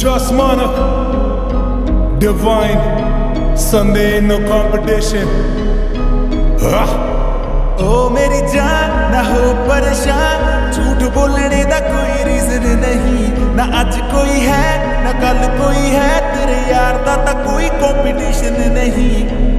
Just Manak, Divine, Sunday no competition. Ah. ओ मेरी जान ना हो परेशान। झूठ बोलने का कोई रीजन नहीं। ना आज कोई है ना कल कोई है। तेरे यार का तो कोई कंपटीशन नहीं।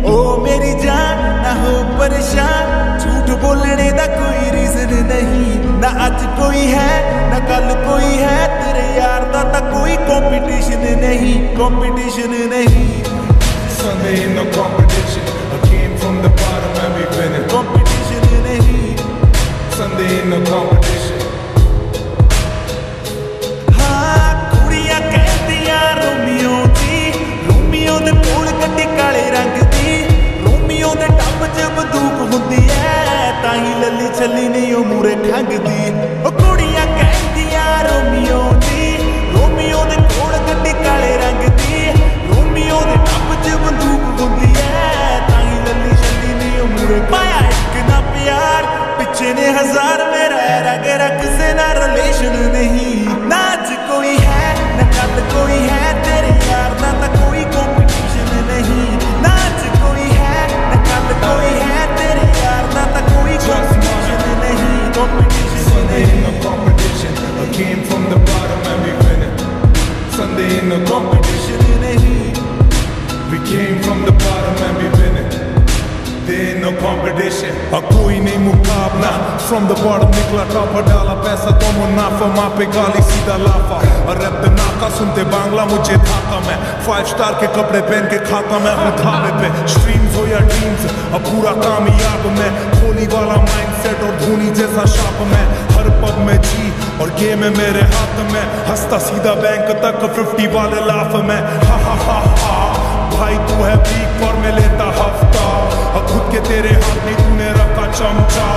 ओ मेरी जान ना हो परेशान। झूठ बोलने का कोई रीजन नहीं। ना आज कोई है ਨਕਲ ਕੋਈ ਹੈ ਤੇਰੇ ਯਾਰ ਦਾ ਤਾਂ ਕੋਈ ਕੰਪੀਟੀਸ਼ਨ ਨਹੀਂ ਕੰਪੀਟੀਸ਼ਨ ਨਹੀਂ Sunday in the competition I came from the bottom and we winning competition ਨਹੀਂ Sunday in the competition ਹੁੰਦੀ ਐ ਤਾਂ ਹੀ ਲੱਲੀ ਛੱਲੀ ਨਹੀਂ ਉਹ ਮੂਰੇ ਖੰਗਦੀ ਉਹ ਕੁੜੀ मैंने हज़ार में रह रग रख से ना रिलेशन नहीं नाच कोई है न कद कोई है तेरे यार ना तो कोई कंपटीशन नहीं नाच कोई है न कद कोई है तेरे यार ना तो कोई कंपटीशन नहीं कंपटीशन नहीं competition I came from the bottom and we winning Sunday in the competition नहीं We came from the bottom and we winning No competition. और कोई नहीं मुकाबला From the bottom निकला टॉपर डाला पैसा तो मुनाफा माँ गाली सीधा लाफा और रैप नाका सुनते बांग्ला मुझे थाका मैं फाइव स्टार के कपड़े पहन के खाता मैं हूँ धाबे पे स्ट्रीम्स हो या ड्रीम्स अब पूरा कामयाब मैं कोहली वाला माइंडसेट और धोनी जैसा शाप मैं हर पब में जी और गेम है मेरे हाथ में हंसता सीधा बैंक तक फिफ्टी वाले लाफ में हा हा हा हा भाई तू है वीक तेरे हाथ में तूने रखा चमचा।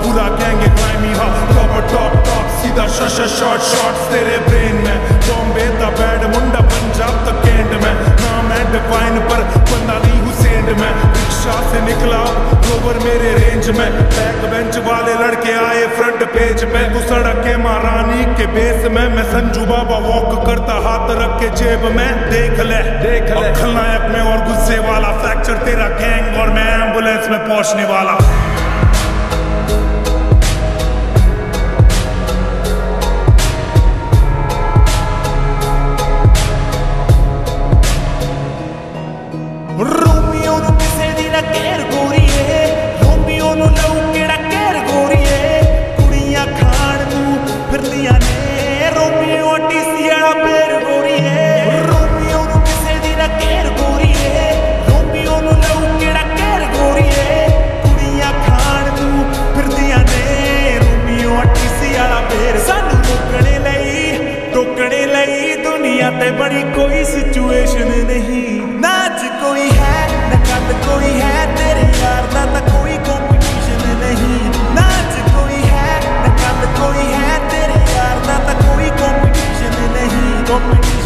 पूरा गैंग क्राइमी हा टॉप टॉप टॉप सीधा शश शॉट शॉट्स तेरे ब्रेन में। बॉम्बे दा बैड मुंडा पंजाब तक कैंड में। नाम है डिवाइन पर बंदा नहीं हुसैन में। रिक्शा से निकला रोवर मेरे रेंज में। बैक बेंच वाले लड़के आए फ्रंट पेज पे। तू सड़क के महारानी के बेस में। मैं संजू बाबा वॉक करता हाथ रख के जेब में। देख ले देख ले। बचने वाला। ते बड़ी कोई सिचुएशन नहीं। ना ज कोई है, ना कल कोई है, तेरे यार ना ना कोई कंपटीशन नहीं। ना ज कोई है, ना कल कोई है, तेरे यार ना ना कोई कंपटीशन नहीं। कंपटीशन